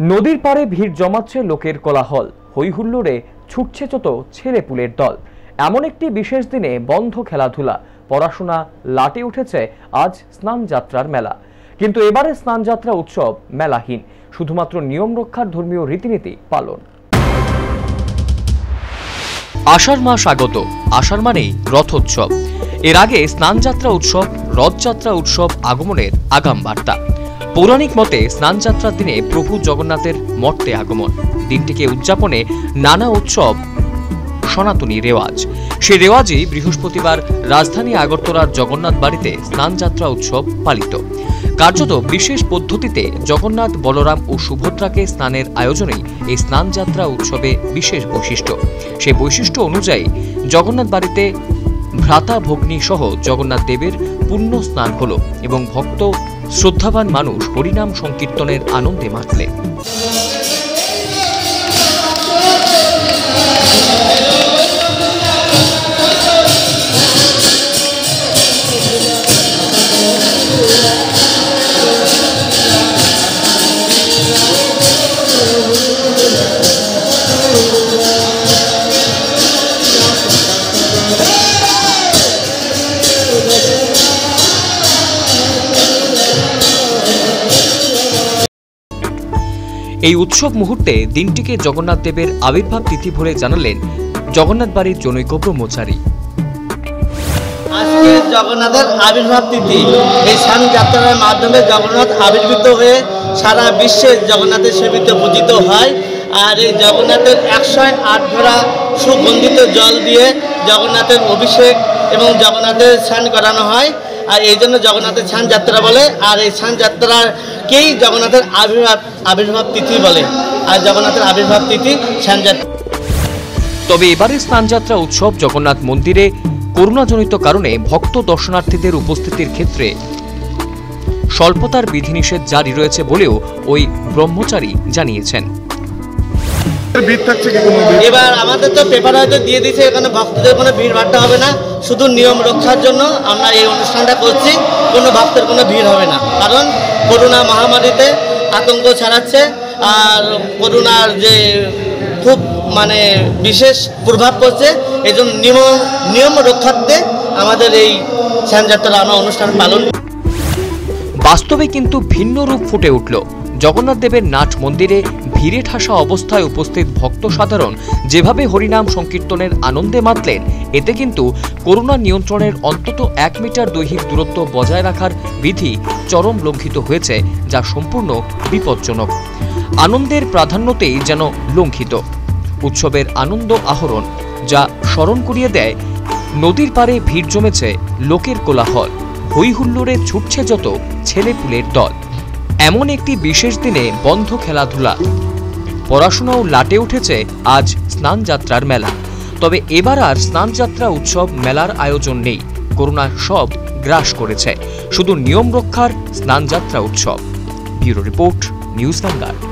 নদীর পাড়ে ভিড় জমাচ্ছে লোকের কোলাহল। হইহুল্লোড়ে ছুটছে চত ছেলে পুলের দল। এমন একটি বিশেষ দিনে বন্ধ খেলাধুলা। পড়াশোনা লাটে উঠেছে আজ স্নান যাত্রার মেলা। কিন্তু এবারে স্নানযাত্রা উৎসব মেলাহীন। শুধুমাত্র নিয়ম রক্ষার ধর্মীয় রীতিনীতি পালন। আষাঢ় মাস আগত। আষাঢ় মানেই রথোৎসব। এর আগে স্নানযাত্রা উৎসব, রথযাত্রা উৎসব আগমনের আগাম বার্তা পৌরাণিক মতে স্নানযাত্রার দিনে প্রভু জগন্নাথের মর্তে আগমন। দিনটিকে উদযাপনে নানা উৎসব, সনাতনী রেওয়াজ। সেই রেওয়াজই বৃহস্পতিবার রাজধানী আগরতলার জগন্নাথ বাড়িতে স্নানযাত্রা উৎসব পালিত। কার্যত বিশেষ পদ্ধতিতে জগন্নাথ, বলরাম ও সুভদ্রাকে স্নানের আয়োজনেই এই স্নানযাত্রা উৎসবে বিশেষ বৈশিষ্ট্য। সেই বৈশিষ্ট্য অনুযায়ী জগন্নাথ বাড়িতে ভ্রাতা ভগ্নী সহ জগন্নাথ দেবের পুণ্য স্নান হল এবং ভক্ত শ্রদ্ধাবান মানুষ হরিনাম সংকীর্তনের আনন্দে মাতলেন এই উৎসব মুহূর্তে দিনটিকে জগন্নাথ দেবের আবির্ভাব তিথি বলে জানালেন জগন্নাথ বাড়ির জনৈক ব্রহ্মচারী। আজকে জগন্নাথের আবির্ভাব তিথি। এই স্নান যাত্রার মাধ্যমে জগন্নাথ আবির্ভূত হয়ে সারা বিশ্বে জগন্নাথের সেবিত পূজিত হয় আর এই জগন্নাথের একশো আট ভরা সুগন্ধিত জল দিয়ে জগন্নাথের অভিষেক এবং জগন্নাথের স্নান করানো হয়। আর এই জন্য জগন্নাথের স্নান যাত্রা বলে, আর এই স্নান যাত্রাকেই জগন্নাথের আবির্ভাব আবির্ভাব তিথি বলে। আর জগন্নাথের আবির্ভাব তিথি স্নান যাত্রা। তবে এবারে স্নানযাত্রা উৎসব জগন্নাথ মন্দিরে করোনাজনিত কারণে ভক্ত দর্শনার্থীদের উপস্থিতির ক্ষেত্রে স্বল্পতার বিধিনিষেধ জারি রয়েছে বলেও ওই ব্রহ্মচারী জানিয়েছেন। ভিড় থাকছে কি কোনো এবার আমাদের তো পেপার হয়তো দিয়ে দিয়েছে এখানে ভক্তদের কোনো ভিড় ভাট্টা হবে না। শুধু নিয়ম রক্ষার জন্য আমরা এই অনুষ্ঠানটা করছি কোনো ভক্তের কোনো ভিড় হবে না। কারণ করোনা মহামারীতে আতঙ্ক ছড়াচ্ছে আর করোনার যে খুব মানে বিশেষ প্রভাব পড়ছে এই জন্য নিয়ম নিয়ম রক্ষার্থে আমাদের এই স্যানযাত্রা আমরা অনুষ্ঠান পালন বাস্তবে কিন্তু ভিন্ন রূপ ফুটে উঠল। জগন্নাথ দেবের নাট মন্দিরে ভিড়ে ঠাসা অবস্থায় উপস্থিত ভক্ত সাধারণ যেভাবে হরিনাম সংকীর্তনের আনন্দে মাতলেন, এতে কিন্তু করোনা নিয়ন্ত্রণের অন্তত এক মিটার দৈহিক দূরত্ব বজায় রাখার বিধি চরম লঙ্ঘিত হয়েছে, যা সম্পূর্ণ বিপজ্জনক। আনন্দের প্রাধান্যতেই যেন লঙ্ঘিত। উৎসবের আনন্দ আহরণ, যা স্মরণ করিয়ে দেয়, নদীর পারে ভিড় জমেছে লোকের কোলাহল। হই হুল্লোড়ে ছুটছে যত ছেলেপুলের দল। এমন একটি বিশেষ দিনে বন্ধ খেলাধুলা। পড়াশোনাও লাটে উঠেছে আজ স্নানযাত্রার মেলা। তবে এবার আর স্নানযাত্রা উৎসব মেলার আয়োজন নেই। করোনা সব গ্রাস করেছে। শুধু নিয়ম রক্ষার স্নানযাত্রা উৎসব। Bureau report, news Bangla